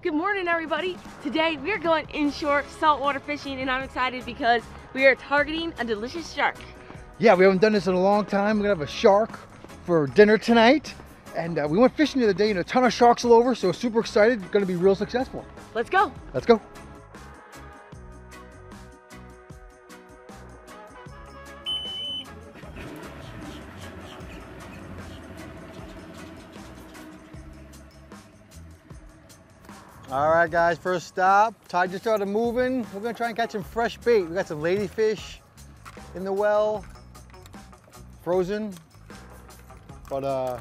Good morning, everybody. Today we are going inshore saltwater fishing, and I'm excited because we are targeting a delicious shark. Yeah, we haven't done this in a long time. We're gonna have a shark for dinner tonight. And uh, we went fishing the other day and a ton of sharks all over, so super excited. Gonna be real successful. Let's go. Let's go. All right, guys, first stop. Tide just started moving. We're gonna try and catch some fresh bait. We got some ladyfish in the well, frozen. But uh,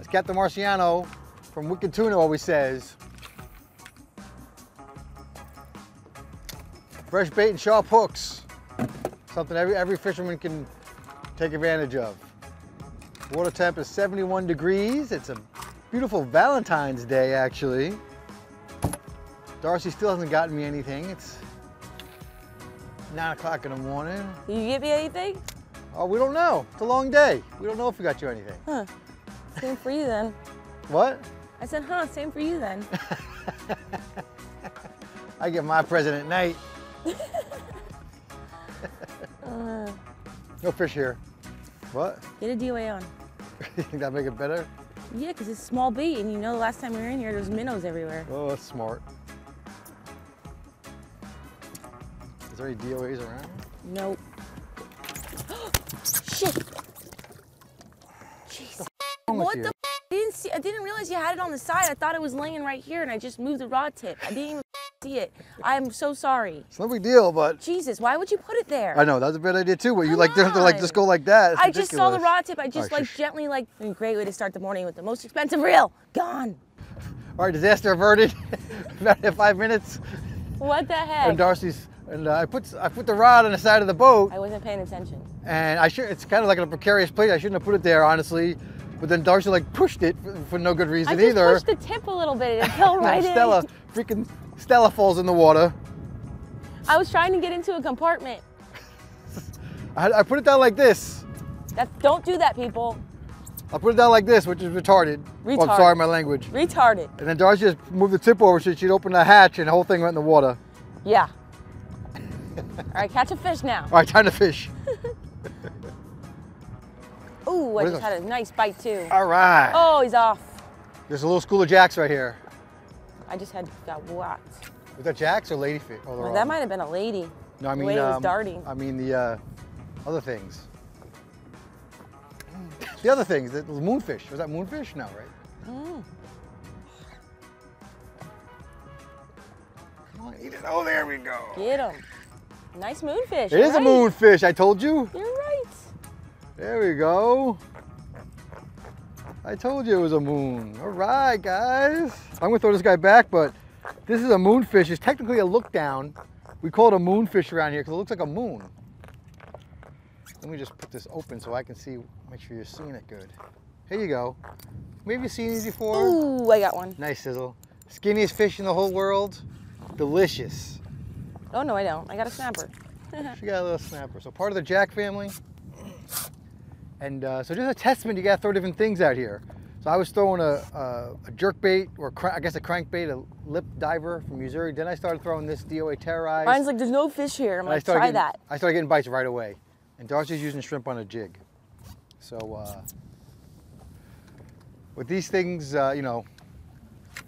as Captain Marciano from Wicked Tuna always says, fresh bait and sharp hooks. Something every, every fisherman can take advantage of. Water temp is 71 degrees. It's a beautiful Valentine's Day, actually. Darcy still hasn't gotten me anything. It's nine o'clock in the morning. Did you get me anything? Oh, we don't know. It's a long day. We don't know if we got you anything. Huh. Same for you then. What? I said, huh, same for you then. I get my present at night. Uh, No fish here. What? get a DOA on. you think that'll make it better? Yeah, because it's small bait, and you know the last time we were in here, there's minnows everywhere. Oh, that's smart. Is there any DOAs around? Nope. Shit. Jeez. What you? the? F- I didn't see. I didn't realize you had it on the side. I thought it was laying right here, and I just moved the rod tip. I didn't even see it. I'm so sorry. It's no big deal, but Jesus, why would you put it there? I know that's a bad idea too. But you Come like have to like just go like that. It's I just saw the rod tip. I just Alright, like gently like. a Great way to start the morning with the most expensive reel. Gone. All right, disaster averted. About five minutes. What the heck? And Darcy's and uh, I put I put the rod on the side of the boat, I wasn't paying attention. and I should. It's kind of like a precarious place. I shouldn't have put it there, honestly. But then Darcy like pushed it for, for no good reason I just either. pushed the tip a little bit and it fell right Stella, in. freaking Stella falls in the water. I was trying to get into a compartment. I, I put it down like this. That don't do that, people. I put it down like this, which is retarded. Oh, I'm sorry, my language. Retarded. And then Darcy just moved the tip over so she'd open the hatch and the whole thing went in the water. Yeah. All right, catch a fish now. All right, time to fish. Ooh, I just had a nice bite too. All right. Oh, he's off. There's a little school of jacks right here. I just had got whacked. Was that jacks or ladyfish? Oh, Well, that might have been a lady. No, I the mean, was um, darting. I mean the uh, other things. The other things, the moonfish. Was that moonfish? No, right? Mm. Come on, eat it. Oh, there we go. Get him. Nice moonfish. It you're is a moonfish. I told you. You're right. There we go. I told you it was a moon. All right, guys. I'm gonna throw this guy back, but this is a moonfish. It's technically a look down. We call it a moonfish around here because it looks like a moon. Let me just put this open so I can see, make sure you're seeing it good. Here you go. Maybe you've seen these before. Ooh, I got one. Nice sizzle. Skinniest fish in the whole world. Delicious. Oh no, I don't. I got a snapper. She got a little snapper. So part of the jack family. And uh, so just a testament, you gotta throw different things out here. So I was throwing a, a, a jerk bait, or I guess a crankbait, a lip diver from MirrOlure. Then I started throwing this DOA TerrorEyz. Mine's like, there's no fish here. I'm and like, try getting, that. I started getting bites right away. And Darcy's using shrimp on a jig. So uh, with these things, uh, you know,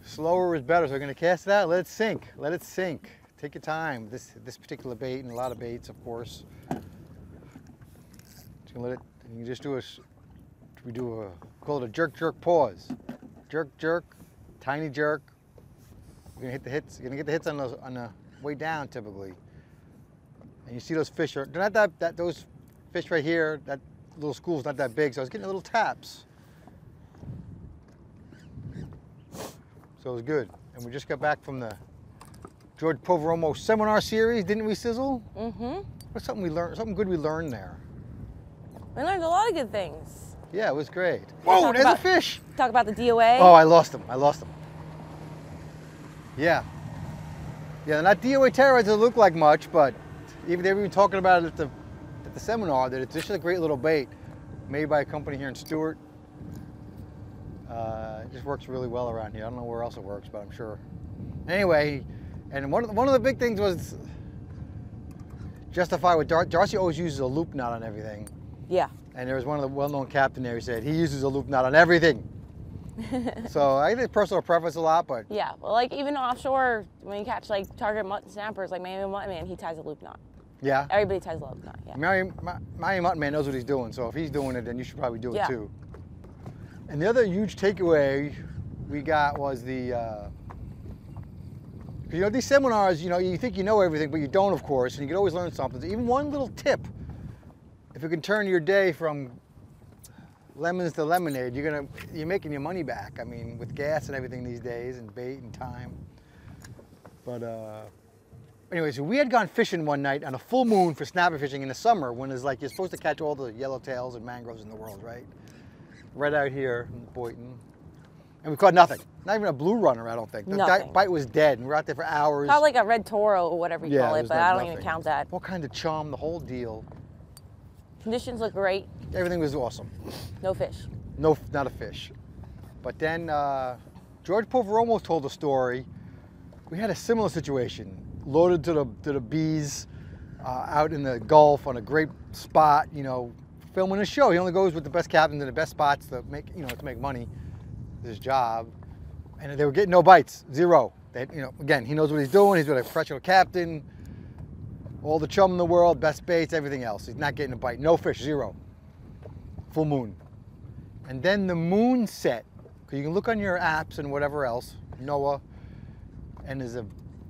slower is better. So we're gonna cast out, let it sink, let it sink. Take your time. This this particular bait and a lot of baits, of course. Just gonna let it. You can just do a. We do a call it a jerk jerk pause. Jerk jerk, tiny jerk. You're gonna hit the hits. You're gonna get the hits on those on the way down typically. And you see those fish are they're not that that those fish right here. That little school's not that big, so I was getting a little taps. So it was good. And we just got back from the George Poveromo seminar series, didn't we, Sizzle? Mm-hmm. What's something we learned? Something good we learned there. We learned a lot of good things. Yeah, it was great. Whoa, talk there's about- a fish. Talk about the DOA. Oh, I lost him. I lost him. Yeah. Yeah, they're not DOA terrorists that look like much, but even they were even talking about it at the at the seminar that it's just a great little bait made by a company here in Stuart. Uh, it just works really well around here. I don't know where else it works, but I'm sure. Anyway, and one of the, one of the big things was justify what Dar- Darcy always uses a loop knot on everything. Yeah. And there was one of the well-known captain there who said he uses a loop knot on everything. so I think personal preference a lot, but Yeah. Well, like even offshore, when you catch like target mutton snappers, like Miami Mutton Man, he ties a loop knot. yeah. Everybody ties a loop knot. Yeah. Miami, Mi- Miami Mutton Man knows what he's doing, so if he's doing it, then you should probably do it Yeah. too. And the other huge takeaway we got was the, uh, you know, these seminars, you know, you think you know everything, but you don't, of course, and you can always learn something. Even one little tip, if you can turn your day from lemons to lemonade, you're gonna, you're making your money back. I mean, with gas and everything these days, and bait and time. But uh, anyway, so we had gone fishing one night on a full moon for snapper fishing in the summer when it's like you're supposed to catch all the yellowtails and mangroves in the world, right? Right out here in Boynton. And we caught nothing. Not even a blue runner, I don't think. The Nothing. bite was dead, and we were out there for hours. Caught like a red toro or whatever you Yeah, call it but like I don't even count that. What kind of chum, the whole deal. Conditions look great. Everything was awesome. No fish. No, not a fish. But then uh, George Poveromo told a story. We had a similar situation, loaded to the to the bees, uh, out in the Gulf on a great spot. You know, filming a show. He only goes with the best captains and the best spots to make you know to make money. His job, and they were getting no bites, zero. They, you know, again, he knows what he's doing. He's with a professional captain. All the chum in the world, best baits, everything else. He's not getting a bite. No fish, zero. Full moon. And then the moon set. you can look on your apps and whatever else, NOAA, and there's a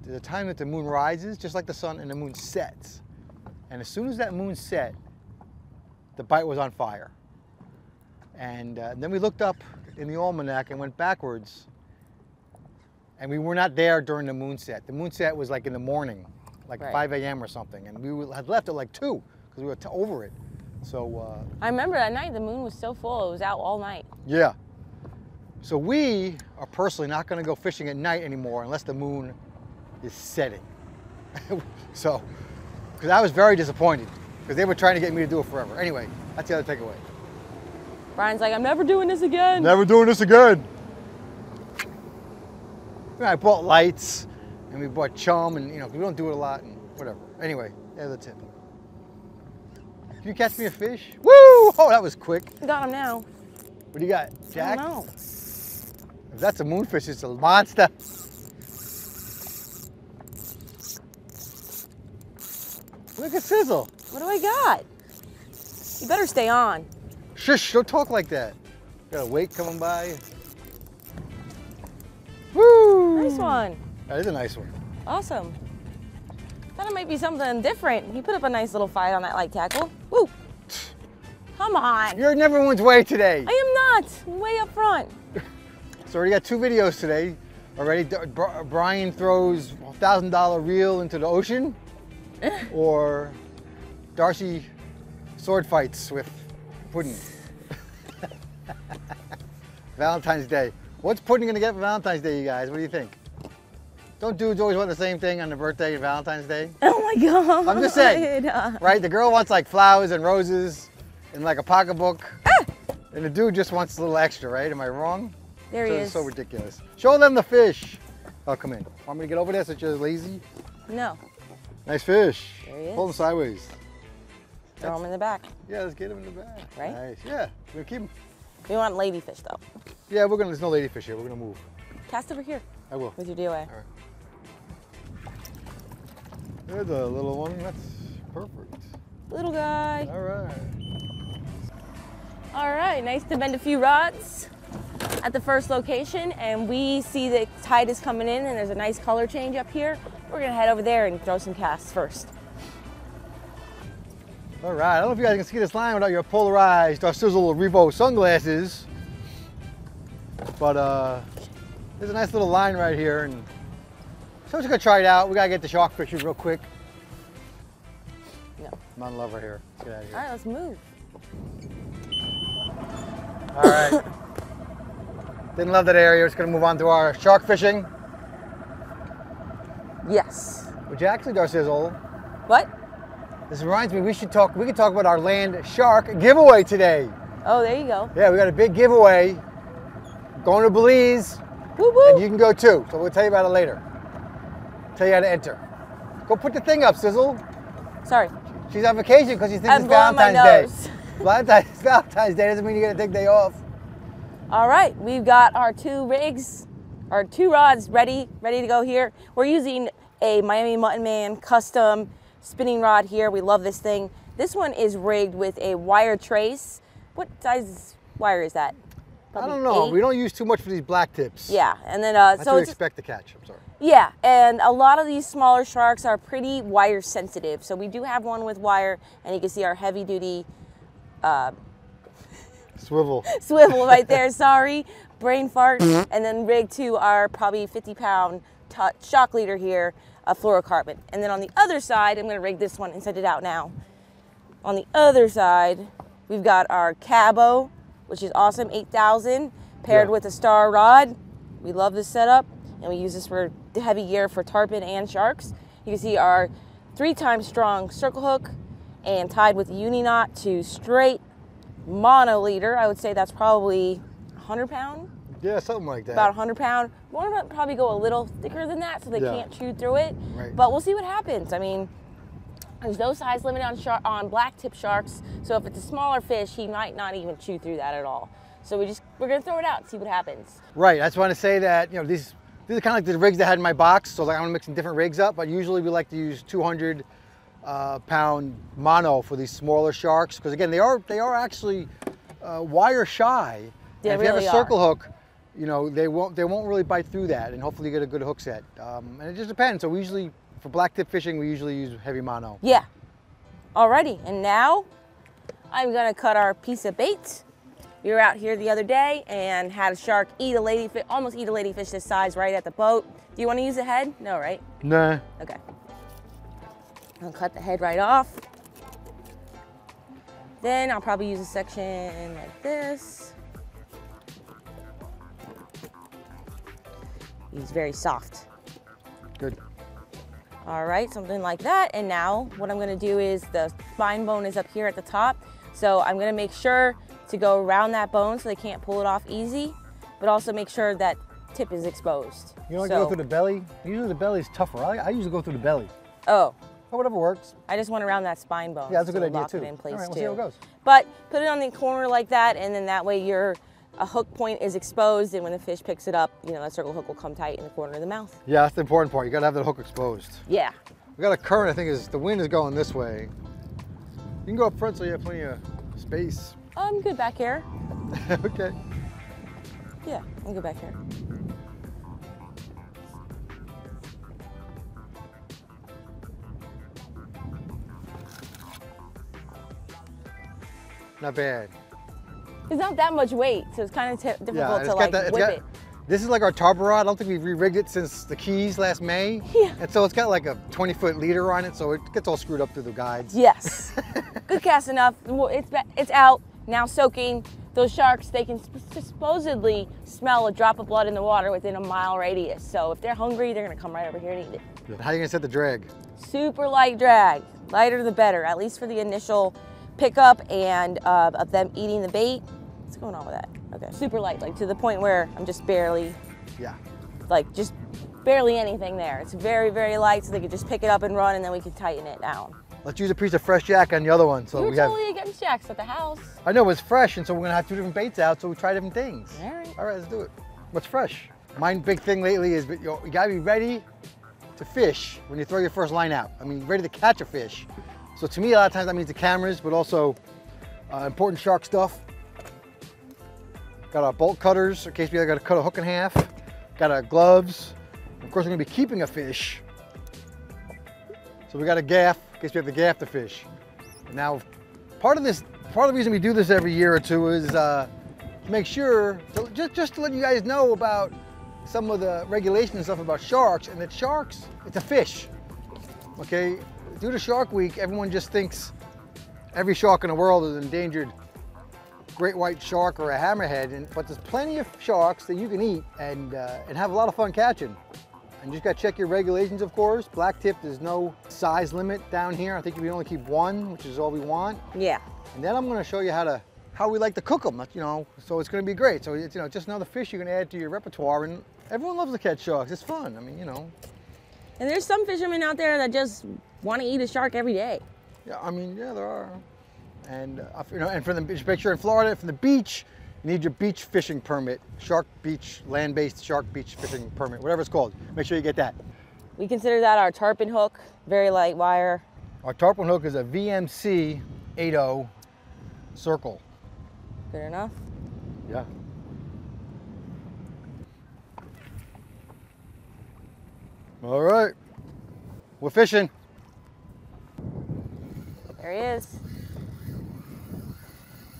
a time that the moon rises, just like the sun, and the moon sets. And as soon as that moon set, the bite was on fire. And uh, then we looked up in the almanac and went backwards, and we were not there during the moonset. The moonset was like in the morning, like Right. 5 a.m. or something, and we had left at like 2 because we were t- over it. So uh, I remember that night the moon was so full, it was out all night. Yeah. So we are personally not going to go fishing at night anymore unless the moon is setting. so, because I was very disappointed because they were trying to get me to do it forever. Anyway, that's the other takeaway. Brian's like, I'm never doing this again. Never doing this again. I bought lights and we bought chum and you know we don't do it a lot and whatever. Anyway, there's a tip. Can you catch me a fish? Woo! Oh, that was quick. Got him now. What do you got, Jack? I Jack? don't know. If that's a moonfish, it's a monster. Look at Sizzle. What do I got? You better stay on. Shush, don't talk like that. Got a wake coming by. Woo! Nice one. That is a nice one. Awesome. Thought it might be something different. You put up a nice little fight on that light tackle. Woo! Come on. You're in everyone's way today. I am not. Way up front. So we already got two videos today. Already, Brian throws a thousand dollar reel into the ocean, or Darcy sword fights with Pudding. Valentine's Day. What's Pudding gonna get for Valentine's Day, you guys? What do you think? Don't dudes always want the same thing on the birthday and Valentine's Day? Oh my god. I'm just saying. Right? The girl wants like flowers and roses and like a pocketbook. Ah! And the dude just wants a little extra, right? Am I wrong? There so he is. so ridiculous. Show them the fish. Oh, come in. Want me to get over there since you're lazy? No. Nice fish. There he Pull him sideways. Throw them in the back. Yeah, let's get them in the back. Right? Nice. Yeah, gonna keep them. We want ladyfish though. Yeah, we're gonna. There's no ladyfish here. We're gonna move. Cast over here I will. with your DOA. There's a little one. That's perfect. Little guy. All right. All right, nice to bend a few rods at the first location and we see the tide is coming in and there's a nice color change up here. We're gonna head over there and throw some casts first. All right. I don't know if you guys can see this line without your polarized or sizzle Revo sunglasses, but uh, there's a nice little line right here, and so we're just gonna try it out. We gotta get the shark fishing real quick. No. I'm on love right here. Let's get out of here. right, let's move. All right. Didn't love that area. We're just gonna move on to our shark fishing, Yes. which actually does sizzle. What? This reminds me, we should talk. We could talk about our Landshark giveaway today. Oh, there you go. Yeah, we got a big giveaway. Going to Belize, Woo woo. and you can go too. So we'll tell you about it later. tell you how to enter. Go put the thing up, Sizzle. Sorry. She's on vacation because she thinks I'm it's Valentine's Day. Valentine's, Valentine's Day doesn't mean you get a big day off. All right, we've got our two rigs, our two rods ready, ready to go here. We're using a Miami Mutton Man custom spinning rod here. We love this thing. This one is rigged with a wire trace. What size wire is that? I don't know. eight? We don't use too much for these black tips. Yeah, and then uh, That's so what it's expect to catch. I'm sorry. yeah, and a lot of these smaller sharks are pretty wire sensitive. So we do have one with wire, and you can see our heavy duty Swivel. swivel right there. Sorry, brain fart. and then rigged to our probably 50 pound shock leader here, a fluorocarbon. And then on the other side, I'm gonna rig this one and send it out now. On the other side, we've got our Cabo, which is awesome, 8000, paired Yeah. with a star rod. We love this setup, and we use this for heavy gear for tarpon and sharks. You can see our three times strong circle hook and tied with a uni knot to straight mono leader. I would say that's probably 100 pound, Yeah, something like that. about 100 pound. We're gonna probably go a little thicker than that so they Yeah. can't chew through it. Right. But we'll see what happens. I mean, there's no size limit on shar- on black tip sharks, so if it's a smaller fish, he might not even chew through that at all. So we just we're gonna throw it out, and see what happens. Right. I just want to say that you know these these are kind of like the rigs that I had in my box. So like I'm gonna mix some different rigs up, but usually we like to use 200 uh, pound mono for these smaller sharks because again they are they are actually uh, wire shy. They and if you have really a are. circle hook, you know they won't they won't really bite through that, and hopefully you get a good hook set. Um, and it just depends. So we usually for black tip fishing we usually use heavy mono. Yeah. Alrighty, and now I'm gonna cut our piece of bait. We were out here the other day and had a shark eat a ladyfish, almost eat a ladyfish this size right at the boat. Do you want to use the head? No, right? Nah. Okay. I'll cut the head right off. Then I'll probably use a section like this. He's very soft. Good. All right, something like that. And now what I'm gonna do is the spine bone is up here at the top. So I'm gonna make sure to go around that bone so they can't pull it off easy, but also make sure that tip is exposed. You don't like so, go through the belly. Usually the belly is tougher. I, I usually go through the belly. Oh, But whatever works. I just went around that spine bone. Yeah, that's a so good idea lock too. It in place All right, we'll too. see how it goes. But put it on the corner like that, and then that way your a hook point is exposed, and when the fish picks it up, you know that circle hook will come tight in the corner of the mouth. Yeah, that's the important part. You gotta have the hook exposed. Yeah. We got a current, I think is the wind is going this way. You can go up front so you have plenty of space. I'm good back here. okay. Yeah, I'm good back here. Not bad. It's not that much weight, so it's kind of difficult Yeah, to like. Whip got, it. This is like our tarpon rod. I don't think we've re-rigged it since the Keys last May. Yeah. And so it's got like a 20 foot leader on it, so it gets all screwed up through the guides. Yes. Good cast enough. Well, It's it's out now soaking. Those sharks, they can supposedly smell a drop of blood in the water within a mile radius. So if they're hungry, they're gonna come right over here and eat it. How are you gonna set the drag? Super light drag, lighter the better. At least for the initial pickup and uh, of them eating the bait. What's going on with that? Okay. Super light, like to the point where I'm just barely, Yeah. like just barely anything there. It's very, very light, so they could just pick it up and run, and then we can tighten it down. Let's use a piece of fresh jack on the other one. So we have. totally against jacks at the house. I know it's fresh, and so we're gonna have two different baits out, so we try different things. All right. All right, let's do it. What's fresh? My big thing lately is you, know, you gotta be ready to fish when you throw your first line out. I mean, ready to catch a fish. So to me, a lot of times that means the cameras, but also uh, important shark stuff. Got our bolt cutters in case we gotta cut a hook in half. Got our gloves. Of course, we're gonna be keeping a fish. So we got a gaff in case we have to gaff the fish. Now, part of this, part of the reason we do this every year or two is uh, to make sure, to, just, just to let you guys know about some of the regulations and stuff about sharks, and that sharks, it's a fish. Okay, due to Shark Week, everyone just thinks every shark in the world is endangered great white shark or a hammerhead, and, but there's plenty of sharks that you can eat and, uh, and have a lot of fun catching. And you just gotta check your regulations, of course. Black tip, there's no size limit down here. I think we only keep one, which is all we want. Yeah. And then I'm gonna show you how to how we like to cook them. You know, so it's gonna be great. So it's you know just another fish you can add to your repertoire, and everyone loves to catch sharks. It's fun. I mean, you know, And there's some fishermen out there that just want to eat a shark every day. Yeah, I mean, yeah, there are. And uh, you know, and from the beach, make sure in Florida, from the beach, you need your beach fishing permit, shark beach, land-based shark beach fishing permit, whatever it's called. Make sure you get that. We consider that our tarpon hook, very light wire. Our tarpon hook is a VMC 80 circle. Good enough. Yeah. All right, we're fishing. There he is.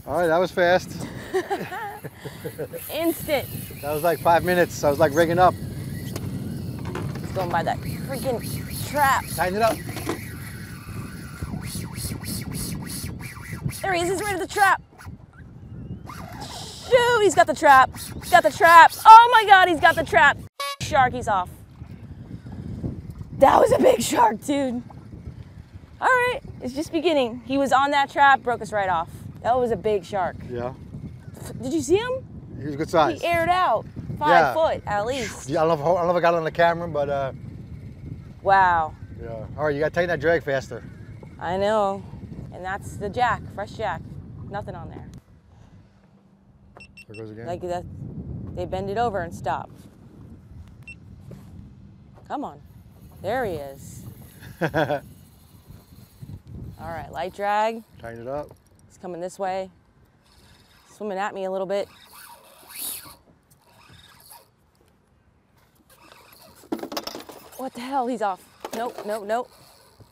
All right, that was fast. Instant. That was like five minutes. I was like rigging up. He's going by that freaking trap. Tighten it up. There he is. He's right at the trap. Shoot, he's got the trap. He's got the trap. Oh my God, he's got the trap. Shark, he's off. That was a big shark, dude. All right, it's just beginning. He was on that trap, broke us right off. That was a big shark. Yeah. Did you see him? He was good size. He aired out five Yeah. foot at least. Yeah, I don't know if I don't know if I got it on the camera, but uh, Wow, yeah. All right, you gotta tighten that drag faster. I know. And that's the jack, fresh jack. Nothing on there. There goes again. Like that, they bend it over and stop. Come on, there he is. All right, light drag. tighten it up. Coming this way. Swimming at me a little bit. What the hell? He's off. Nope, nope, nope.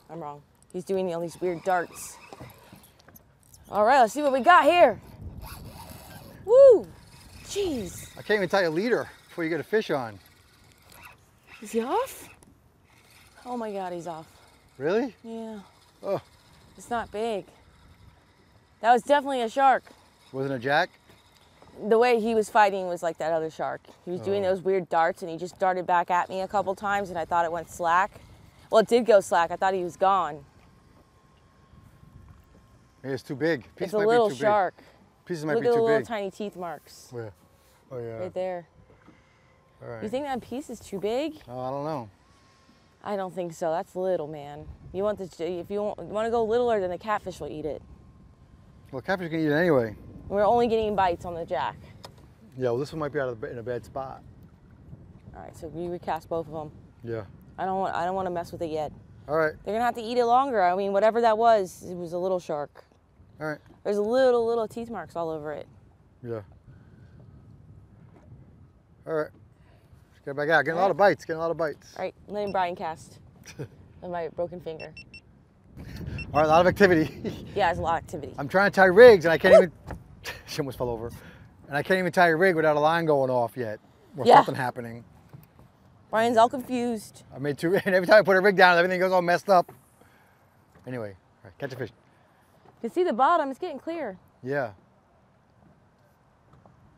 I'm wrong. He's doing all these weird darts. All right, let's see what we got here. Woo! Jeez. I can't even tie a leader before you get a fish on. Is he off? Oh my god, he's off. Really? Yeah. Oh, It's not big. That was definitely a shark. wasn't a jack? The way he was fighting was like that other shark. He was doing Oh. those weird darts and he just darted back at me a couple times and I thought it went slack. Well, it did go slack. I thought he was gone. Maybe it's too big. Pieces it's a might little be too shark. Big. Pieces might Look be at the little big. tiny teeth marks Where? Oh yeah. right there. All right. You think that piece is too big? Oh, I don't know. I don't think so. That's little, man. You want the if you want, want to go littler, then the catfish will eat it. Well, catfish can eat it anyway. We're only getting bites on the jack. Yeah, well, this one might be out of the, in a bad spot. All right, so we recast both of them. Yeah. I don't want I don't want to mess with it yet. All right. They're gonna have to eat it longer. I mean, whatever that was, it was a little shark. All right. There's little little teeth marks all over it. Yeah. All right. Let's get back out. Getting a lot of bites. Getting a lot of bites. All right, letting Brian cast with my broken finger. All right, a lot of activity. Yeah, it's a lot of activity. I'm trying to tie rigs and I can't even. she almost fell over. And I can't even tie a rig without a line going off yet, or Yeah. something happening. Brian's all confused. I made two, and every time I put a rig down, everything goes all messed up. Anyway, right, catch a fish. You can see the bottom. It's getting clear. Yeah,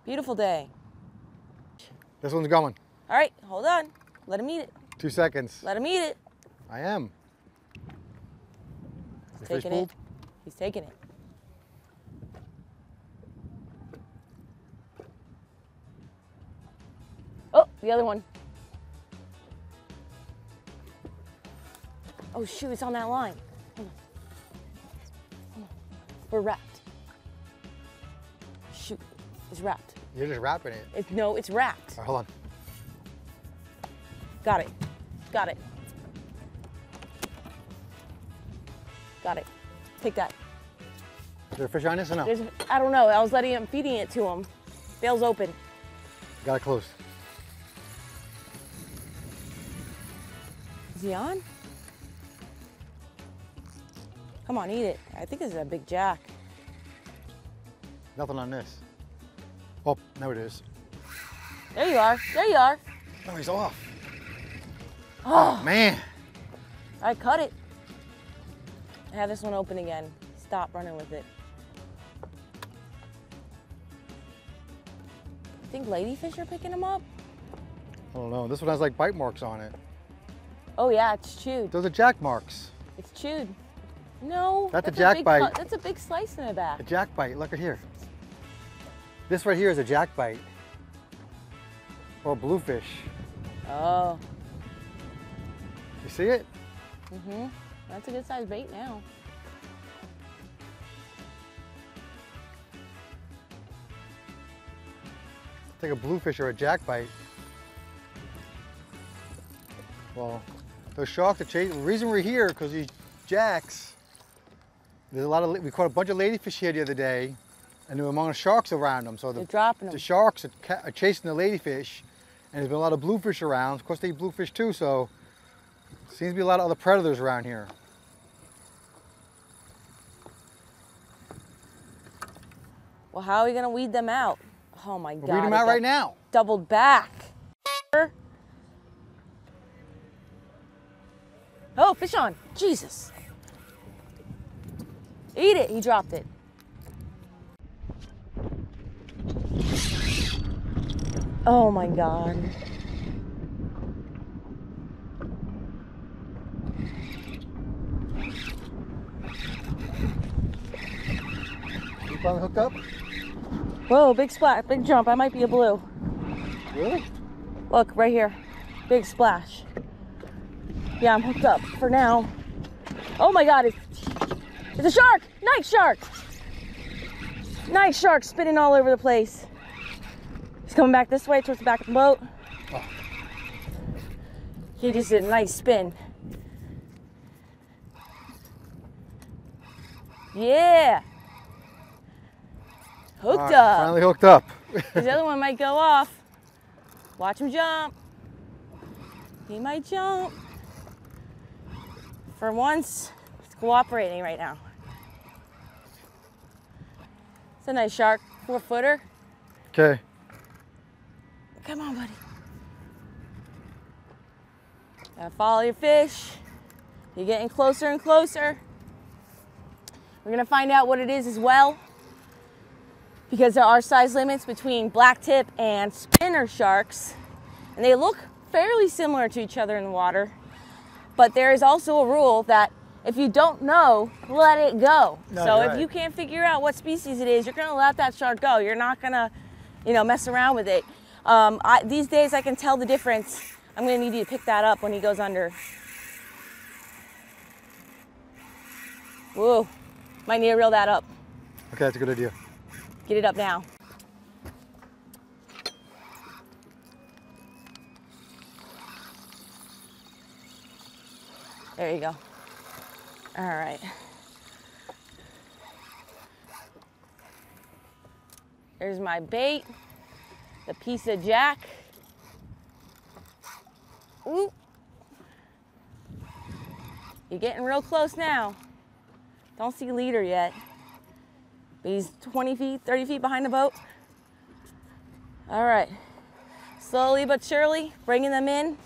Beautiful day. this one's going. All right, hold on. Let him eat it. Two seconds. Let him eat it. I am. He's fish taking it. pulled? He's taking it. Oh, the other one. Oh shoot, it's on that line. Hold on. Hold on. We're wrapped. Shoot, it's wrapped. You're just wrapping it. It's, no, it's wrapped. All right, hold on. Got it. Got it. Got it. Take that. Is there a fish on this or no? There's, I don't know. I was letting him, feeding it to him. Bail's open. Got it close. Is he on? Come on, eat it. I think this is a big jack. Nothing on this. Oh, now it is. There you are. There you are. No, he's off. Oh, Man. I cut it. Have this one open again. Stop running with it. Think ladyfish are picking them up? I don't know. This one has like bite marks on it. Oh yeah, it's chewed. Those are jack marks. It's chewed. No. That's a big jack cut- bite. That's a big slice in the back. A jack bite. Look at here. This right here is a jack bite. Or bluefish. Oh. You see it? Mm-hmm. That's a good size bait now. Take a bluefish or a jackbite. Well, those sharks are chasing. The reason we're here because these jacks. There's a lot of. We caught a bunch of ladyfish here the other day, and there were among the sharks around them. So the, the sharks are, are chasing the ladyfish, and there's been a lot of bluefish around. Of course, they eat bluefish too, so seems to be a lot of other predators around here. Well, how are we gonna weed them out? Oh my god. We're weeding them out right now. Doubled back. Oh, fish on. Jesus. Eat it. He dropped it. Oh my god. You finally hooked up? Whoa, big splash, big jump. I might be a blue. Really? Look, right here. Big splash. Yeah, I'm hooked up for now. Oh my god, it's, it's a shark! Night shark! Night shark spinning all over the place. He's coming back this way towards the back of the boat. Oh. He just did a nice spin. Yeah! Hooked right, up. Finally hooked up. The other one might go off. Watch him jump. He might jump. For once, it's cooperating right now. It's a nice shark, four footer. okay. Come on, buddy. Gotta follow your fish. You're getting closer and closer. We're gonna find out what it is as well. Because there are size limits between blacktip and spinner sharks. And they look fairly similar to each other in the water. But there is also a rule that if you don't know, let it go. No, so if right. you can't figure out what species it is, you're gonna let that shark go. You're not gonna, you know, mess around with it. Um, I, these days I can tell the difference. I'm gonna need you to pick that up when he goes under. Whoa, might need to reel that up. Okay, that's a good idea. Get it up now. There you go. All right. There's my bait, the piece of jack. Ooh. You're getting real close now. Don't see leader yet. He's 20 feet, 30 feet behind the boat. All right. Slowly but surely, bringing them in.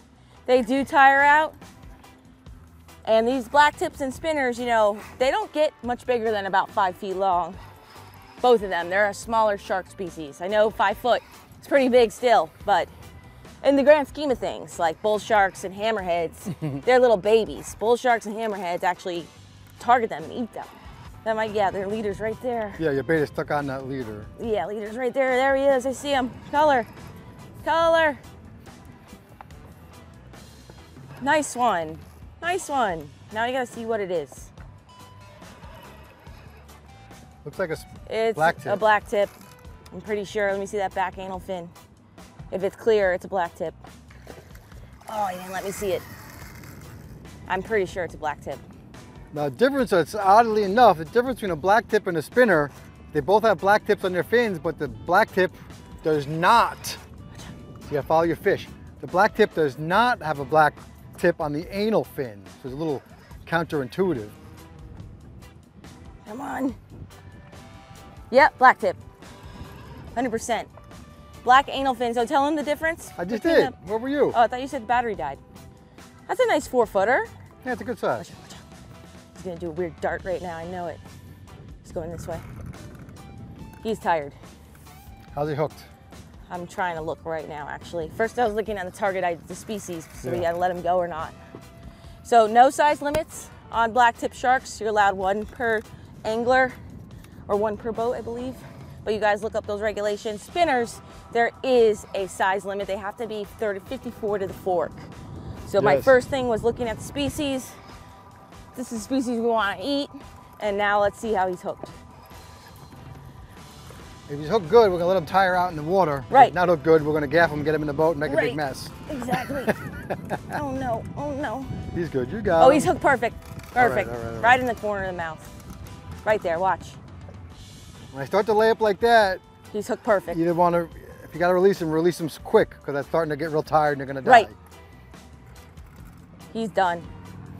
They do tire out. And these black tips and spinners, you know, they don't get much bigger than about five feet long. Both of them, they're a smaller shark species. I know five foot, it's pretty big still, but in the grand scheme of things, like bull sharks and hammerheads, they're little babies. Bull sharks and hammerheads actually target them and eat them. That might, yeah, their leader's right there. Yeah, your bait is stuck on that leader. Yeah, leader's right there. There he is. I see him. Color. Color. Nice one. Nice one. Now you gotta see what it is. Looks like a It's Black a black tip. I'm pretty sure. Let me see that back anal fin. If it's clear, it's a black tip. Oh, he didn't let me see it. I'm pretty sure it's a black tip. Now, the difference, is oddly enough, the difference between a black tip and a spinner, they both have black tips on their fins, but the black tip does not. So you gotta follow your fish. The black tip does not have a black tip on the anal fin. So it's a little counterintuitive. Come on. Yep, black tip. 100%. Black anal fin. So tell him the difference. I just did. the- Where were you? Oh, I thought you said the battery died. That's a nice four footer. yeah, it's a good size. Gonna do a weird dart right now. I know it. He's going this way. He's tired. How's he hooked? I'm trying to look right now, actually. First, I was looking at the target, I, the species, so we gotta let him go or not. So, no size limits on black tip sharks. You're allowed one per angler or one per boat, I believe. But you guys look up those regulations. Spinners, there is a size limit. They have to be 30, 54 to the fork. So my first thing was looking at the species. This is the species we want to eat. And now let's see how he's hooked. If he's hooked good, we're gonna let him tire out in the water. If Right. he's not hooked good, we're gonna gaff him, get him in the boat, and make a big mess. Exactly. oh no, oh no. He's good. You got Oh, him. he's hooked perfect. Perfect. all right, all right. Right in the corner of the mouth. Right there, watch. When I start to lay up like that, He's hooked perfect. you either want to, if you got to release him, release him quick because that's starting to get real tired and you're gonna die. Right. He's done.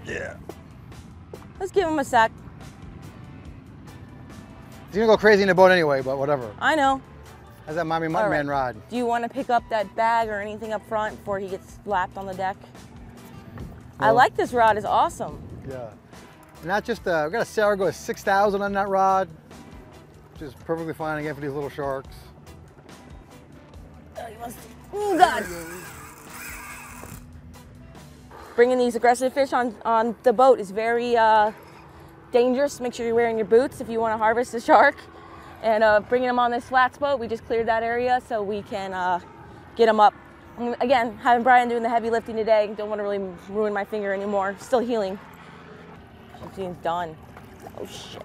Yeah. Let's give him a sec. He's gonna go crazy in the boat anyway, but whatever. I know. How's that mommy mutton right. man rod? Do you want to pick up that bag or anything up front before he gets lapped on the deck? I like this rod. It's awesome. Yeah. Not just, uh, we got a Saragosa 6000 on that rod, which is perfectly fine again for these little sharks. Oh, he wants to- Oh God. Bringing these aggressive fish on, on the boat is very uh, dangerous. Make sure you're wearing your boots if you want to harvest a shark. And uh, bringing them on this flats boat, we just cleared that area so we can uh, get them up. And Again, having Brian doing the heavy lifting today, don't want to really ruin my finger anymore. Still healing. She's done. Oh shit.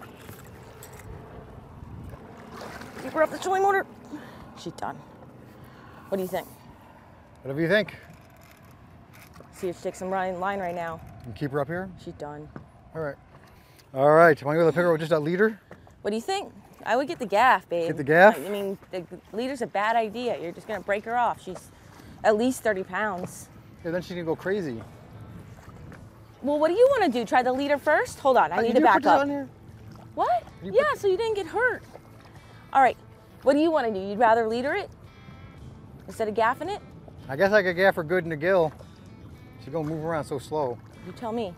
Keep her up the trolling motor. She's done. What do you think? Whatever you think. See if she takes some line line right now. And keep her up here. She's done. All right. All right. Want to go to the picker with just that leader? What do you think? I would get the gaff, babe. Get the gaff? I mean, the leader's a bad idea. You're just gonna break her off. She's at least 30 pounds. Yeah, then she's gonna go crazy. Well, what do you want to do? Try the leader first? Hold on, I Uh, need can to you back up. on here? What? Yeah, so you didn't get hurt. All right. What do you want to do? You'd rather leader it instead of gaffing it? I guess I could gaff her good in the gill. She's gonna move around so slow. You tell me.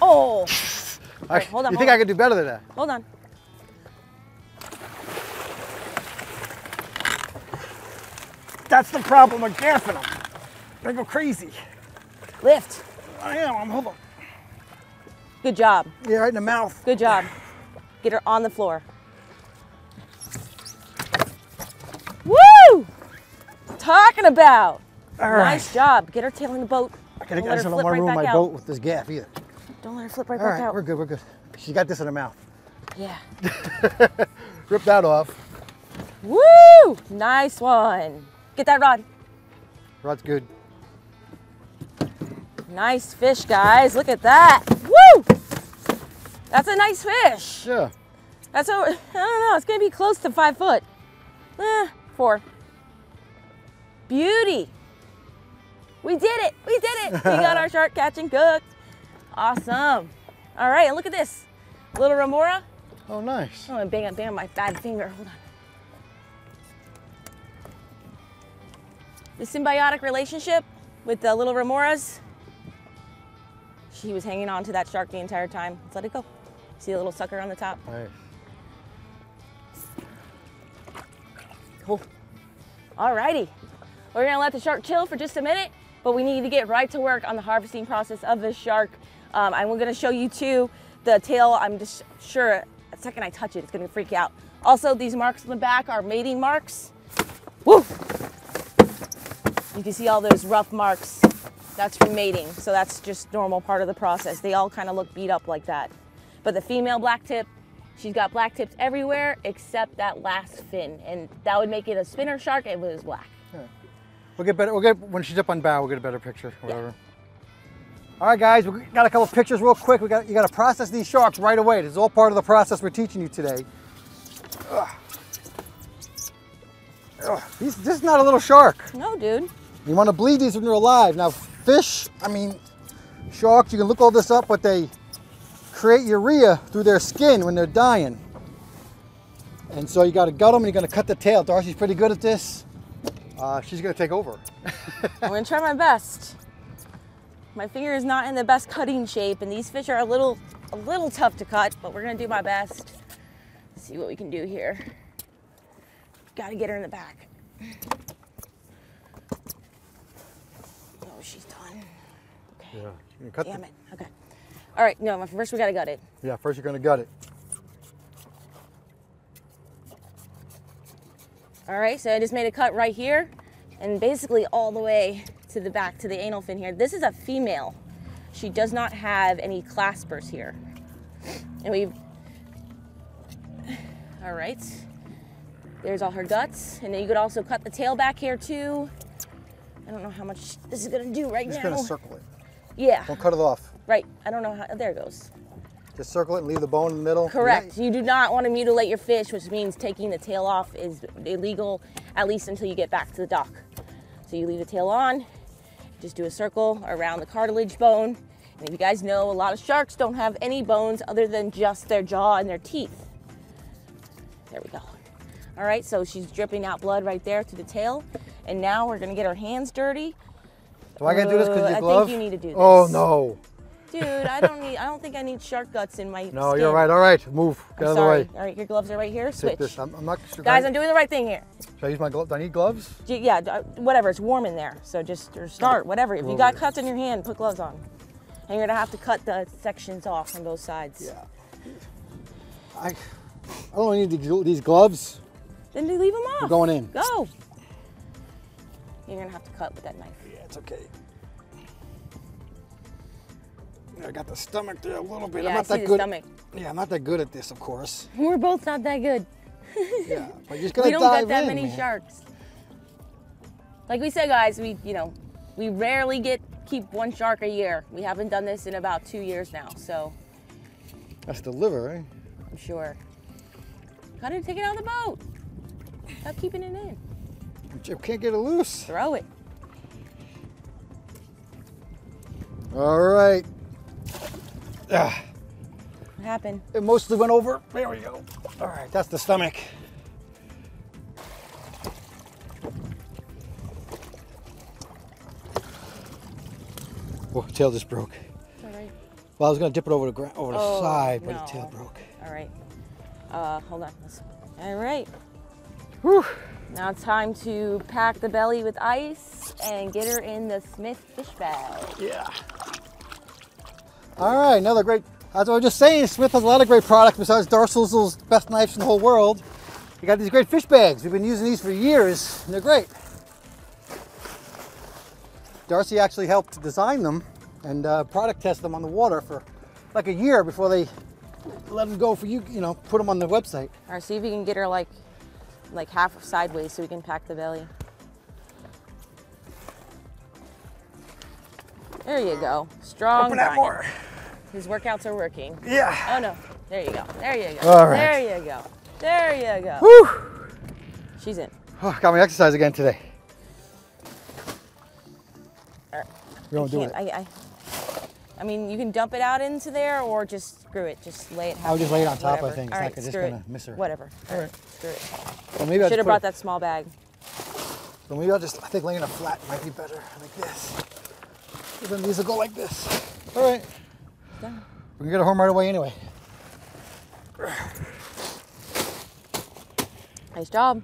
Oh, I, hold on, You hold think on. I could do better than that? hold on. That's the problem with gaffing them. They go crazy. Lift. I am. I'm hold on. Good job. Yeah, right in the mouth. Good job. Get her on the floor. Woo! Talking about. All right. Nice job. Get her tail in the boat. I gotta I her don't flip want to right ruin back my out. boat with this gaff either. Don't let her flip right All back right, out. we're good. We're good. She's got this in her mouth. Yeah. Rip that off. Woo! Nice one. Get that rod. Rod's good. Nice fish, guys. Look at that. Woo! That's a nice fish. Yeah. That's over, I don't know, it's gonna be close to five foot. Eh, four. Beauty. We did it, we did it. We got our shark catching cooked. Awesome. All right, and look at this. Little remora. Oh, nice. Oh, I'm gonna bang bang my bad finger, hold on. The symbiotic relationship with the little remoras. She was hanging on to that shark the entire time. Let's let it go. See the little sucker on the top? Nice. Cool. All righty. We're gonna let the shark chill for just a minute, but we need to get right to work on the harvesting process of this shark. Um, and we're gonna show you too the tail. I'm just sure the second I touch it, it's gonna freak out. Also, these marks on the back are mating marks. Woo! You can see all those rough marks. That's from mating, so that's just normal part of the process. They all kind of look beat up like that. But the female black tip, she's got black tips everywhere except that last fin, and that would make it a spinner shark it was black. We'll get better. We'll get when she's up on bow. We'll get a better picture. Whatever. All right, guys. We got a couple pictures real quick. We got you got to process these sharks right away. This is all part of the process we're teaching you today. Ugh. Ugh. These- this is not a little shark. No, dude. You want to bleed these when they're alive. Now, fish, I mean, sharks, you can look all this up, but they create urea through their skin when they're dying. And so you got to gut them and you're going to cut the tail. Darcy's pretty good at this. Uh, she's going to take over. I'm gonna try my best. My finger is not in the best cutting shape, and these fish are a little, a little tough to cut, but we're gonna do my best. See what we can do here. Gotta get her in the back. Oh, she's done. Okay. Yeah. Cut Damn the- it. Okay. All right. No, first we gotta gut it. Yeah, first you're going to gut it. All right. So I just made a cut right here, and basically all the way to the back to the anal fin here. This is a female. She does not have any claspers here. And we've, all right. There's all her guts. And then you could also cut the tail back here too. I don't know how much this is gonna do right now. Just now. gonna circle it. yeah, Don't cut it off. right. I don't know how, there it goes. Just circle it and leave the bone in the middle. Correct. You do not want to mutilate your fish, which means taking the tail off is illegal, at least until you get back to the dock. So you leave the tail on, just do a circle around the cartilage bone. And if you guys know, a lot of sharks don't have any bones other than just their jaw and their teeth. There we go. All right, so she's dripping out blood right there to the tail. And now we're gonna get our hands dirty. Do I gotta do this because Uh, you I think you need to do this. Oh no. Dude, I don't need, I don't think I need shark guts in my No, skin. you're right. All right, move. Get I'm out of sorry. the way. All right, your gloves are right here. Switch. This. I'm, I'm not sure. Guys, I'm doing the right thing here. I, should I use my gloves? Do I need gloves? Yeah, uh, whatever. It's warm in there, so just or start whatever. If you got cuts in your hand, put gloves on. And you're gonna have to cut the sections off on both sides. Yeah. I, I don't need the- these gloves. Then leave them off. We're going in. Go. You're gonna have to cut with that knife. Yeah, it's okay. I got the stomach there a little bit. Yeah, I'm I not see that good. stomach. Yeah, I'm not that good at this, of course. We're both not that good. Yeah, but you just gotta we don't dive get that in, many man. sharks. Like we said, guys, we you know, we rarely get keep one shark a year. We haven't done this in about two years now, so That's the liver, eh? I'm sure. Gotta take it out of the boat. Stop keeping it in. You can't get it loose. Throw it. All right. Ah, What happened? it mostly went over. There we go. All right, that's the stomach. Oh, tail just broke. All right. Well, I was gonna dip it over the gra- over the Oh, side, but no. the tail broke. All right. Uh, hold on. All right. Whew. Now it's time to pack the belly with ice and get her in the Smith fish bag. Yeah. All right, another great. As I was just saying, Smith has a lot of great products besides Darcel's best knives in the whole world. You got these great fish bags. We've been using these for years, and they're great. Darcy actually helped design them and uh, product test them on the water for like a year before they let them go for you. You know, put them on the website. All right. See if you can get her like, like half sideways so we can pack the belly. There you go. Strong. Open that more. His workouts are working. Yeah. Oh no. There you go. There you go. All right. There you go. There you go. Whew! She's in. Oh, got me exercise again today. All right. We don't do it. I, I, I mean, you can dump it out into there or just screw it. Just lay it. I'll just lay it on top, I whatever. think. It's All not right, just screw gonna it. miss her. Whatever. All right. Screw it. Well, maybe I'll Should have brought it- that small bag. So maybe I'll just, I think laying it flat might be better, like this. Then these will go like this. All right. Done. We can get her home right away anyway. Nice job.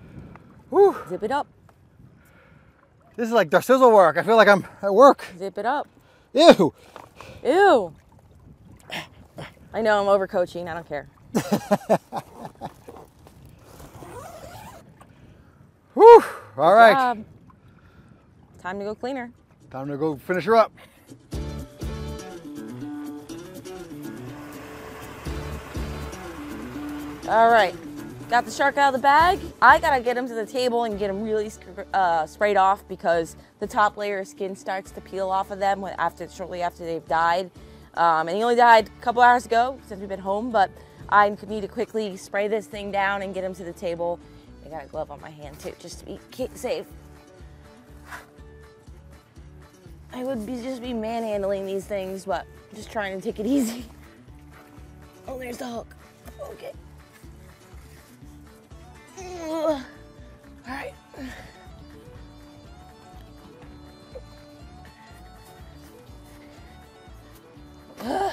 Whew. Zip it up. This is like Darcizzle work. I feel like I'm at work. Zip it up. Ew. Ew. I know I'm overcoaching. I don't care. Whew. All right. Job. Time to go clean her. Time to go finish her up. All right. Got the shark out of the bag. I gotta get him to the table and get him really uh, sprayed off because the top layer of skin starts to peel off of them after shortly after they've died. Um, and he only died a couple hours ago since we've been home, but I need to quickly spray this thing down and get him to the table. I got a glove on my hand too, just to be safe. I would be just be manhandling these things, but just trying to take it easy. Oh, there's the hook. Okay. All right. Ugh.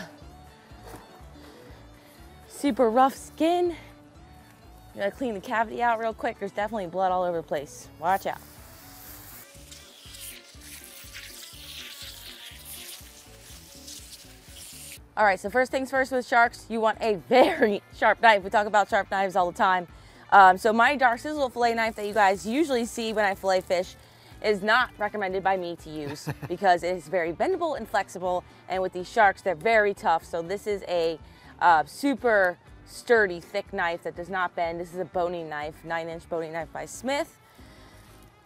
Super rough skin. You gotta clean the cavity out real quick. There's definitely blood all over the place. Watch out. All right, so first things first with sharks, you want a very sharp knife. We talk about sharp knives all the time. Um, so my Darcizzle fillet knife that you guys usually see when I fillet fish is not recommended by me to use because it is very bendable and flexible. And with these sharks, they're very tough. So this is a uh, super sturdy, thick knife that does not bend. This is a boning knife, nine inch boning knife by Smith,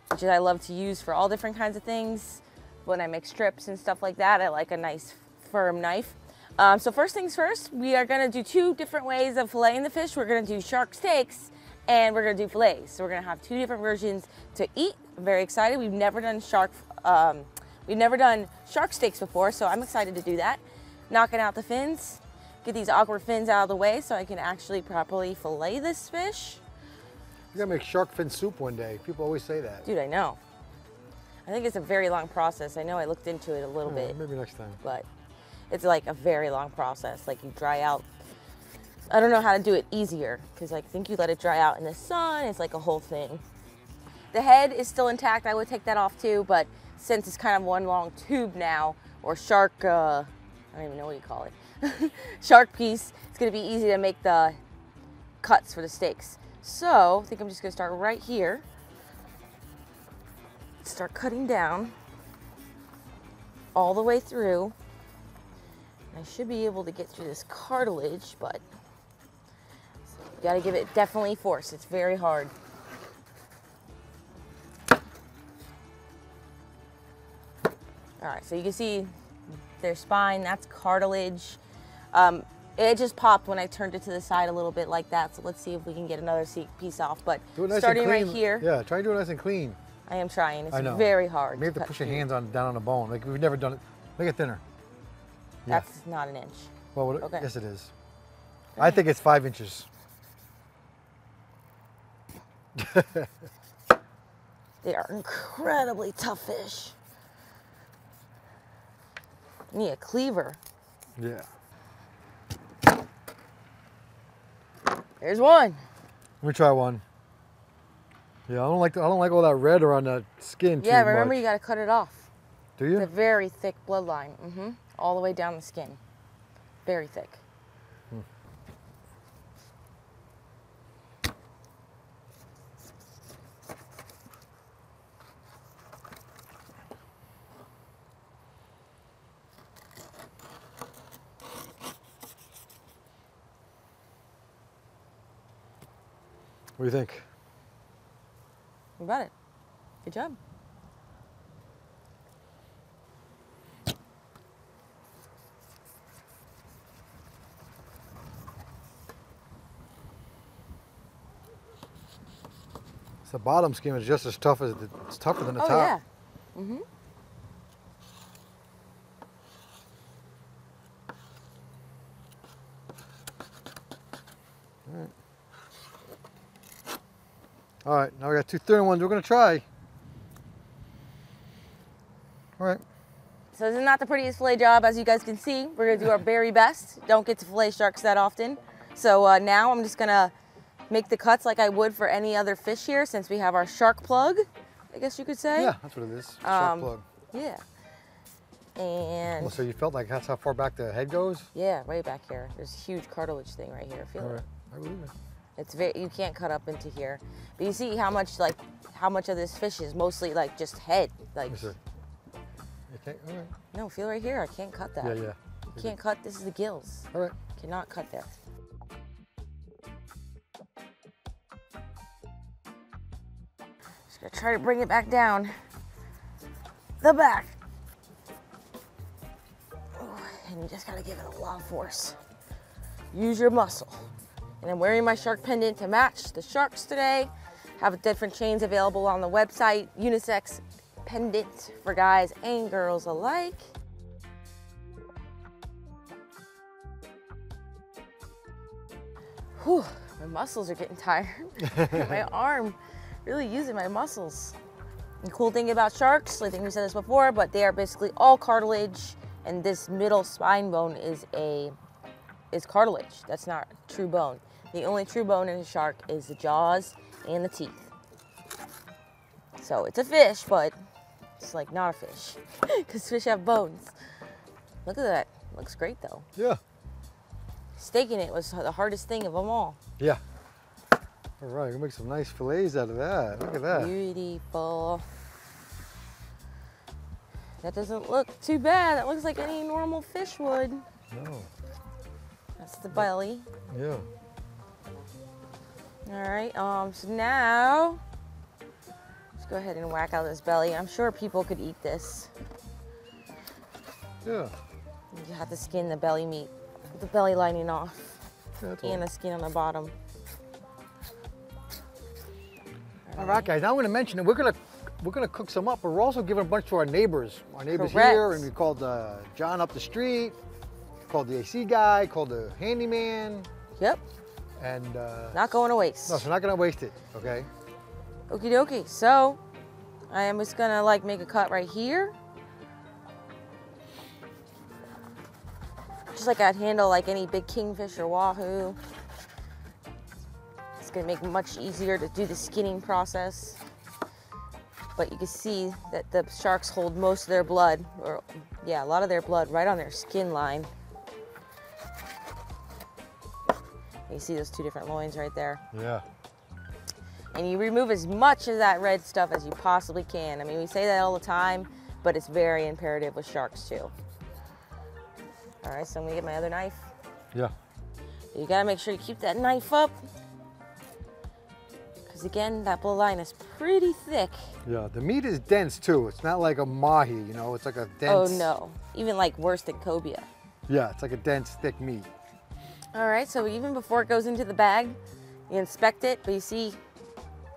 which I love to use for all different kinds of things. When I make strips and stuff like that, I like a nice firm knife. Um, so first things first, we are gonna do two different ways of filleting the fish. We're gonna do shark steaks and we're gonna do fillets. So we're gonna have two different versions to eat. I'm very excited. We've never done shark, um, we've never done shark steaks before, so I'm excited to do that. Knocking out the fins, get these awkward fins out of the way so I can actually properly fillet this fish. You gotta make shark fin soup one day. People always say that. Dude, I know. I think it's a very long process. I know I looked into it a little Yeah, bit, maybe next time. but it's like a very long process. Like you dry out. I don't know how to do it easier because I think you let it dry out in the sun. It's like a whole thing. The head is still intact. I would take that off too, but since it's kind of one long tube now, or shark, uh, I don't even know what you call it, shark piece, it's gonna be easy to make the cuts for the steaks. So I think I'm just gonna start right here. Start cutting down all the way through. I should be able to get through this cartilage, but you gotta give it definitely force. It's very hard. All right, so you can see their spine, that's cartilage. Um, it just popped when I turned it to the side a little bit like that. So let's see if we can get another piece off. But nice starting right here, Yeah, try and do it nice and clean. I am trying. It's I know. very hard. You to have to push your through. hands on down on the bone. Like we've never done it. Make it thinner. That's not an inch. Well, what- Okay. yes, it is. I think it's five inches. They are incredibly tough fish. Need a cleaver. Yeah. There's one. Let me try one. Yeah, I don't like the, I don't like all that red around the skin too yeah, remember much. you gotta cut it off. Do you? It's a very thick bloodline. hmm All the way down the skin. Very thick. What do you think? Got it. Good job. The bottom skin is just as tough as the, it's tougher than the oh top. yeah. hmm All right, now we got two thinner ones. We're gonna try. All right. So this is not the prettiest fillet job, as you guys can see. We're gonna do our very best. Don't get to fillet sharks that often. So uh, now I'm just gonna make the cuts like I would for any other fish here, since we have our shark plug, I guess you could say. Yeah, that's what it is. Shark Um, plug. Yeah. And Oh, so you felt like that's how far back the head goes? yeah, right back here. There's a huge cartilage thing right here. Feel All it. I believe it. It's very you can't cut up into here. But you see how much like how much of this fish is mostly like just head. Like me. You can't, all right. no, feel right here. I can't cut that. Yeah, yeah. You can't cut. This is the gills. All right. Cannot cut there. Gonna try to bring it back down. The back. And you just gotta give it a lot of force. Use your muscle. And I'm wearing my shark pendant to match the sharks today. Have different chains available on the website. Unisex pendant for guys and girls alike. Whew, my muscles are getting tired. my arm, really using my muscles. The cool thing about sharks, I think we said this before, but they are basically all cartilage, and this middle spine bone is a is cartilage. That's not true bone. The only true bone in a shark is the jaws and the teeth. So it's a fish, but it's like not a fish, because fish have bones. Look at that. Looks great though. Yeah. Staking it was the hardest thing of them all. Yeah. All right, we'll make some nice fillets out of that. Look at that. Beautiful. That doesn't look too bad. That looks like any normal fish would. No. That's the belly. Yeah. All right, um, so now, let's go ahead and whack out this belly. I'm sure people could eat this. Yeah. You have to skin the belly meat, the belly lining off, yeah that's all. and the skin on the bottom. All right, guys. Now I'm going to mention that we're going to we're going to cook some up, but we're also giving a bunch to our neighbors. Our neighbors Correct. here, and we called uh, John up the street, called the AC guy, called the handyman, Yep, and uh, not going to waste. no, so we're not going to waste it. Okay. Okie dokie. So, I am just gonna like make a cut right here. Just like I'd handle like any big kingfish or wahoo. It's gonna make much easier to do the skinning process. But you can see that the sharks hold most of their blood, or yeah, a lot of their blood right on their skin line. You see those two different loins right there Yeah. and you remove as much of that red stuff as you possibly can. I mean, we say that all the time, but it's very imperative with sharks too. All right, so I'm gonna get my other knife. Yeah. You gotta make sure you keep that knife up. Because again, that bloodline is pretty thick. Yeah. The meat is dense too. It's not like a mahi, you know. It's like a dense. Oh no, even like worse than cobia. Yeah. It's like a dense, thick meat. All right, so even before it goes into the bag, you inspect it, but you see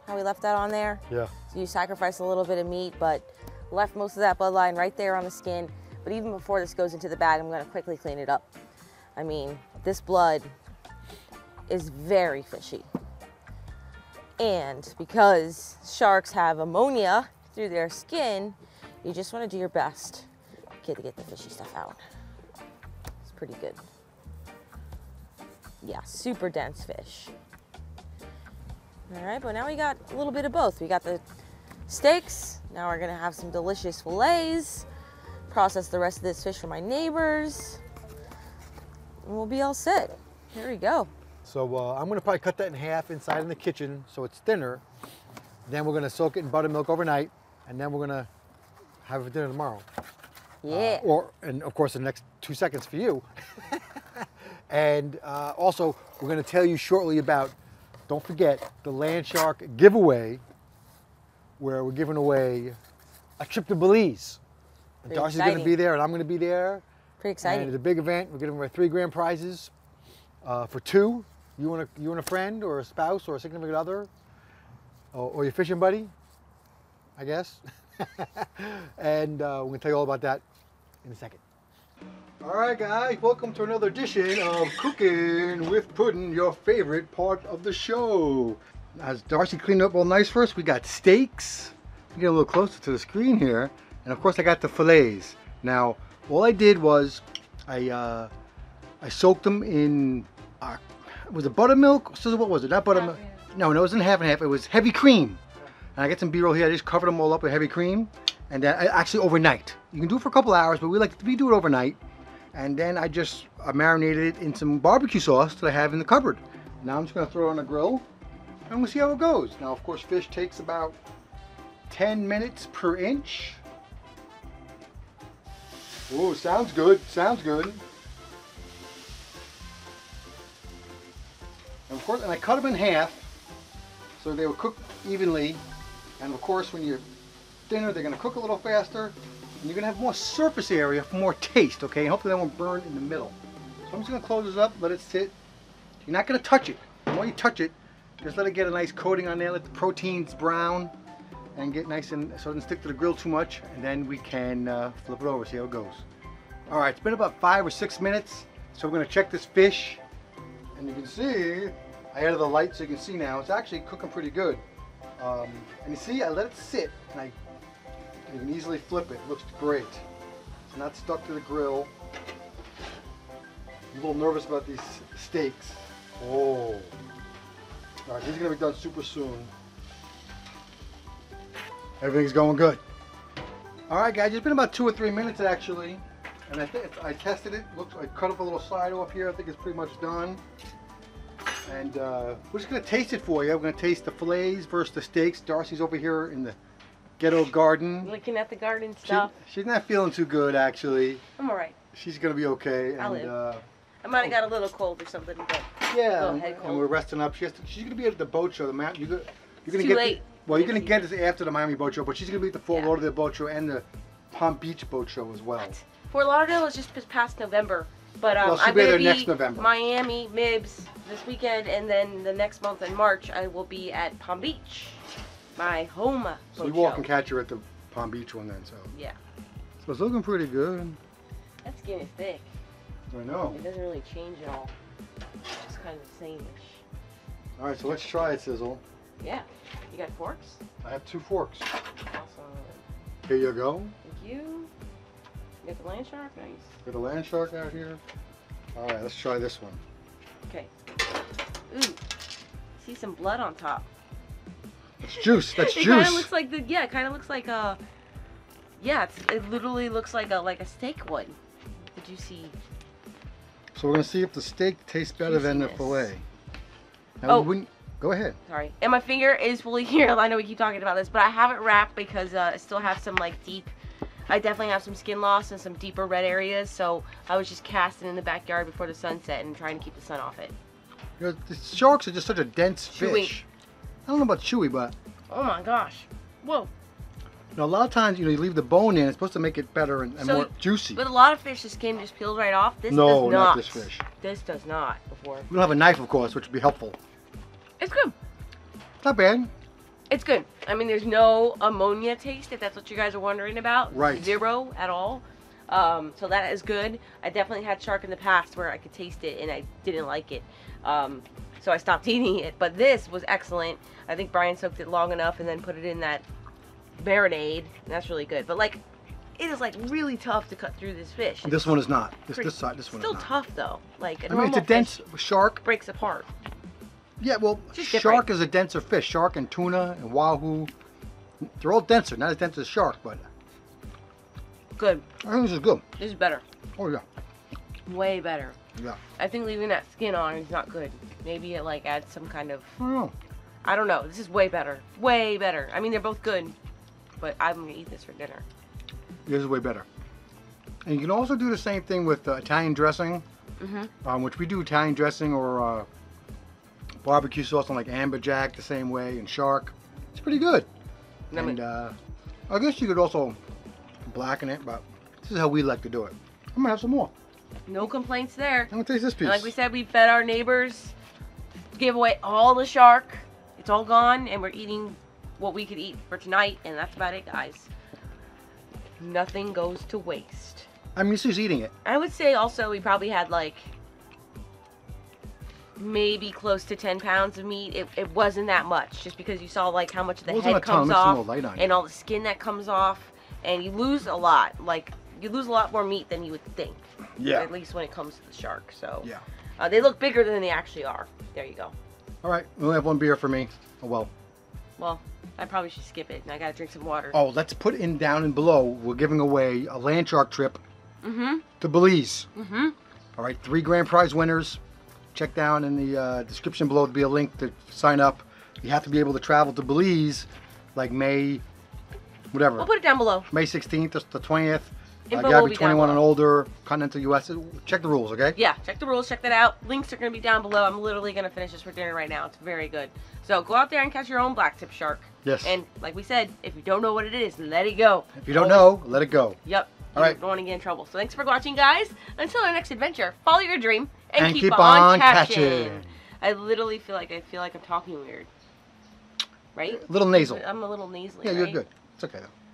how we left that on there? Yeah. So you sacrifice a little bit of meat, but left most of that bloodline right there on the skin. But even before this goes into the bag, I'm gonna quickly clean it up. I mean, this blood is very fishy. And because sharks have ammonia through their skin, you just wanna do your best to get the fishy stuff out. It's pretty good. Yeah, super dense fish. All right, but now we got a little bit of both. We got the steaks. Now we're gonna have some delicious fillets. Process the rest of this fish for my neighbors. And we'll be all set. Here we go. So uh, I'm gonna probably cut that in half inside in the kitchen so it's thinner. Then we're gonna soak it in buttermilk overnight, and then we're gonna have it for dinner tomorrow. Yeah. Or, and of course, the next two seconds for you. and uh, also, we're going to tell you shortly about, don't forget, the Landshark giveaway, where we're giving away a trip to Belize. And Pretty Darcy's going to be there, and I'm going to be there. Pretty exciting. And it's a big event. We're giving away three grand prizes uh, for two. You and a you and a friend, or a spouse, or a significant other, or, or your fishing buddy, I guess. and uh, we're gonna tell you all about that in a second. All right, guys, welcome to another edition of Cooking with Puddin', your favorite part of the show. As Darcy cleaned up all nice for us, we got steaks. Get a little closer to the screen here, and of course, I got the fillets. Now, all I did was I uh, I soaked them in was it buttermilk? So what was it? Not buttermilk. No, no, it wasn't half and half. It was heavy cream. And I get some B-roll here. I just covered them all up with heavy cream, and then I, actually overnight. You can do it for a couple hours, but we like we do it overnight. And then I just uh, marinated it in some barbecue sauce that I have in the cupboard. Now I'm just gonna throw it on the grill, and we'll see how it goes. Now, of course, fish takes about 10 minutes per inch. Oh, sounds good. Sounds good. And of course, and I cut them in half so they will cook evenly. And of course, when you're thinner, they're gonna cook a little faster. And you're gonna have more surface area for more taste, okay? And hopefully they won't burn in the middle. So I'm just gonna close this up, let it sit. You're not gonna touch it. When you touch it, just let it get a nice coating on there, let the proteins brown and get nice and so it doesn't stick to the grill too much. And then we can uh, flip it over, see how it goes. All right, it's been about five or six minutes. So we're gonna check this fish. And you can see, I added the light so you can see now, it's actually cooking pretty good. Um, and you see, I let it sit, and I you can easily flip it. Looks great. It's not stuck to the grill. I'm a little nervous about these steaks. Oh. All right, these are gonna be done super soon. Everything's going good. All right, guys, it's been about two or three minutes actually, and I think I tested it. Looks, I cut up a little side off here. I think it's pretty much done. And uh, we're just gonna taste it for you. We're gonna taste the fillets versus the steaks. Darcy's over here in the ghetto garden. Looking at the garden She, stuff. she's not feeling too good actually. I'm alright. She's gonna be okay. I'll live. uh, I might have got a little cold or something, but yeah, and, and we're resting up. She has to, she's gonna be at the boat show. The mount. You go, you're gonna too get. late. well, you're gonna get this after the Miami boat show, but she's gonna be at the Fort Yeah. Lauderdale boat show and the Palm Beach boat show as well. Fort Lauderdale is just past November. But um, Well, I'm gonna there be next November. Miami, MIBS this weekend, and then the next month in March I will be at Palm Beach, my home So you walk show. and catch her at the Palm Beach one then. So, Yeah, so it's looking pretty good. that skin is thick. I know. It doesn't really change at all. It's just kind of the same-ish. All right, so let's try it, Sizzle. Yeah. You got forks? I have two forks. Awesome. Here you go. Thank you. Got the Landshark? Nice. Got a Landshark out here. All right, let's try this one. Okay. Ooh. See some blood on top. That's juice. That's juice. it kind of looks like the yeah. It kind of looks like a yeah. It's, it literally looks like a like a steak one. Did you see? So we're gonna see if the steak tastes better than the fillet. Now, Oh. we go ahead. Sorry. And my finger is fully here. I know we keep talking about this, but I have it wrapped because uh, I still have some like deep. I definitely have some skin loss and some deeper red areas. So I was just casting in the backyard before the sunset and trying to keep the sun off it. You know, the sharks are just such a dense Chewy. fish. I don't know about chewy, but Oh my gosh. Whoa. you know, a lot of times you know you leave the bone in. It's supposed to make it better and, and So- more juicy. But a lot of fish, the skin just peels right off. This no, does not. this fish. This does not. Before. We don't have a knife, of course, which would be helpful. It's good. It's not bad. It's good. I mean, there's no ammonia taste, if that's what you guys are wondering about. Right. Zero at all. Um, so that is good. I definitely had shark in the past where I could taste it and I didn't like it. Um, so I stopped eating it. But this was excellent. I think Brian soaked it long enough and then put it in that marinade. And that's really good. But like, it is like really tough to cut through this fish. This one is not. This Pretty- this side. This one Still tough though. Like a I mean, it's a dense shark. breaks apart. Yeah, well, Just shark different. is a denser fish. Shark and tuna and wahoo, they're all denser. Not as dense as shark, but Good. I think this is good. This is better. Oh yeah, Way better. yeah. I think leaving that skin on is not good. Maybe it like adds some kind of I don't know. I don't know. This is way better. Way better. I mean they're both good, but I'm gonna eat this for dinner. This is way better. And you can also do the same thing with uh, Italian dressing, Mhm. um, which we do Italian dressing or uh, barbecue sauce on like amberjack the same way and shark. It's pretty good. And I'm And uh, I guess you could also blacken it, but this is how we like to do it. I'm gonna have some more. no complaints there. I'm gonna taste this piece. And like we said, we fed our neighbors, give away all the shark. It's all gone, and we're eating what we could eat for tonight, and that's about it, guys. Nothing goes to waste. I mean, she's eating it. I would say also we probably had like maybe close to 10 pounds of meat. It, it wasn't that much just because you saw like how much of the head comes it's a little off light on you. and all the skin that comes off and you lose a lot. Like you lose a lot more meat than you would think. Yeah. At least when it comes to the shark. So Yeah. uh, they look bigger than they actually are. There you go. All right, we only have one beer for me. Oh well. Well, I probably should skip it and I gotta drink some water. Oh, let's put in down and below. We're giving away a Landshark trip Mm-hmm. to Belize. Mm-hmm. All right, three grand prize winners. Check down in the uh, description below to be a link to sign up. You have to be able to travel to Belize, like May, whatever, We'll put it down below. May 16th to the 20th. Uh, you gotta be be 21 and older, continental U.S. Check the rules, okay? Yeah, check the rules, check that out. Links are to be down below. I'm literally going to finish this for dinner right now. It's very good. So go out there and catch your own black tip shark. Yes. And like we said, if you don't know what it is, let it go. if you don't know, let it go. Yep. All right. Don't want to get in trouble. So thanks for watching, guys. Until our next adventure, follow your dream and, And keep, keep on, on catching. catching. I literally feel like I feel like I'm talking weird. Right? A little nasal. I'm a little nasally. Yeah, you're right? good. It's okay though.